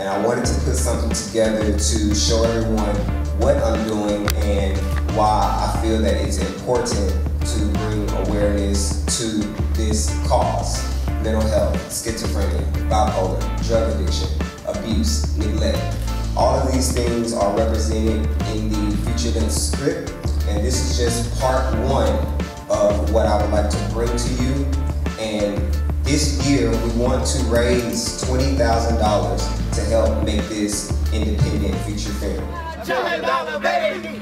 And I wanted to put something together to show everyone what I'm doing and why I feel that it's important to bring awareness to this cause. Mental health, schizophrenia, bipolar, drug addiction, abuse, neglect. All of these things are represented in the feature length script, and this is just part one of what I would like to bring to you. And this year, we want to raise $20,000 to help make this independent feature film. Dollar baby.